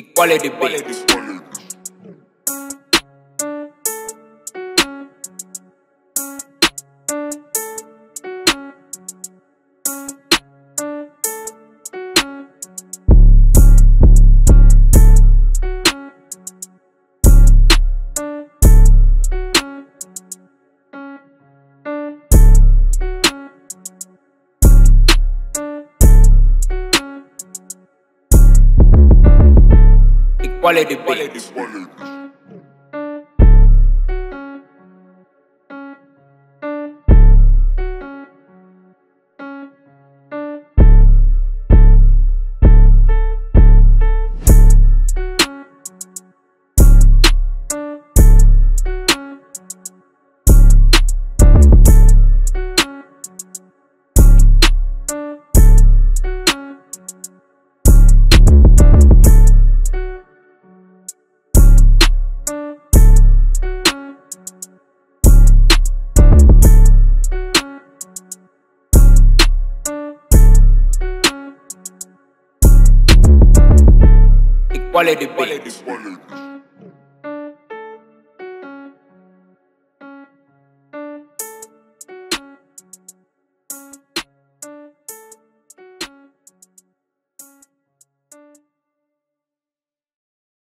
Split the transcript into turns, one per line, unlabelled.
Equality, bitch. Equality beat. Equality beat.